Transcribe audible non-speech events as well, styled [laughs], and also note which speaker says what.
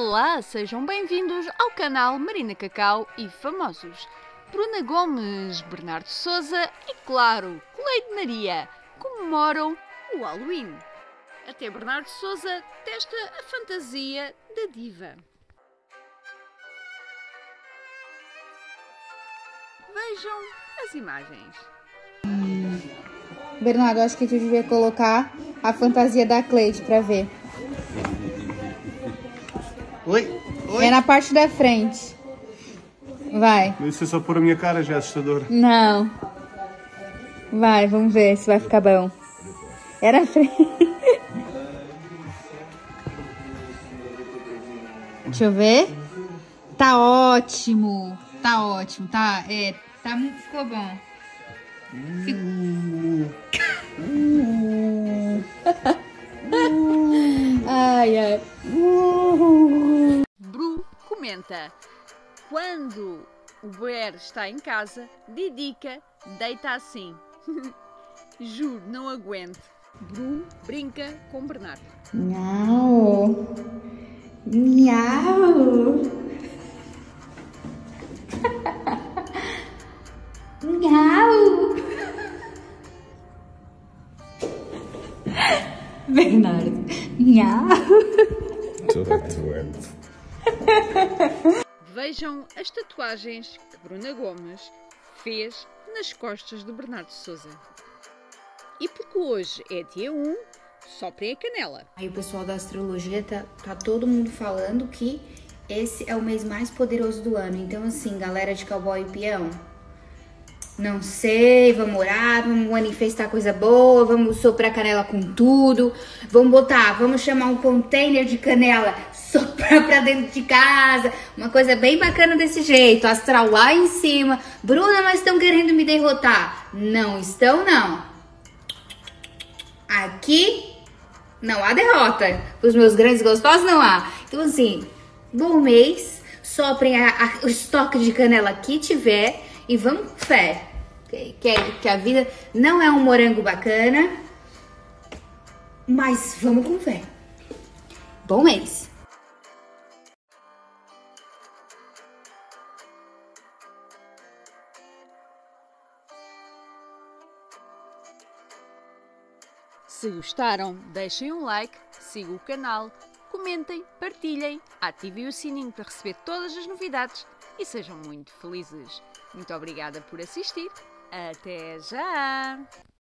Speaker 1: Olá, sejam bem-vindos ao canal Marina Cacau e Famosos. Bruna Gomes, Bernardo Souza e, claro, Maria comemoram o Halloween. Até Bernardo Souza testa a fantasia da diva. Vejam as imagens.
Speaker 2: Bernardo, acho que tu devia colocar a fantasia da Cleide pra ver.
Speaker 3: Oi? Oi?
Speaker 2: É na parte da frente. Vai.
Speaker 3: Se é só pôr a minha cara já é assustador.
Speaker 2: Não. Vai, vamos ver se vai ficar bom. Era frente. [laughs] Deixa eu ver. Tá ótimo. Tá ótimo. Tá, é, tá, ficou bom. ai,
Speaker 1: comenta: Quando o Ber está em casa, dedica, deita assim. [laughs] Juro, não aguento. Bru brinca com Bernardo.
Speaker 2: Miau. Miau. [laughs] Miau. [laughs] Bernardo. Miau.
Speaker 3: Tô doente. [laughs]
Speaker 1: Vejam as tatuagens que Bruna Gomes fez nas costas do Bernardo Souza. E porque hoje é dia 1, soprem a canela.
Speaker 2: Aí o pessoal da astrologia tá, tá todo mundo falando que esse é o mês mais poderoso do ano. Então, assim, galera de cowboy e peão, não sei, vamos orar, vamos manifestar coisa boa, vamos soprar canela com tudo, vamos botar, vamos chamar um container de canela, soprar pra dentro de casa, uma coisa bem bacana desse jeito, astral lá em cima. Bruna, mas estão querendo me derrotar? Não estão, não. Aqui não há derrota. Os meus grandes gostosos não há. Então, assim, bom mês, soprem a, a, o estoque de canela que tiver e vamos com fé. Que, que, que a vida não é um morango bacana, mas vamos com fé. Bom mês.
Speaker 1: Se gostaram, deixem um like, sigam o canal, comentem, partilhem, ativem o sininho para receber todas as novidades e sejam muito felizes. Muito obrigada por assistir. Até já!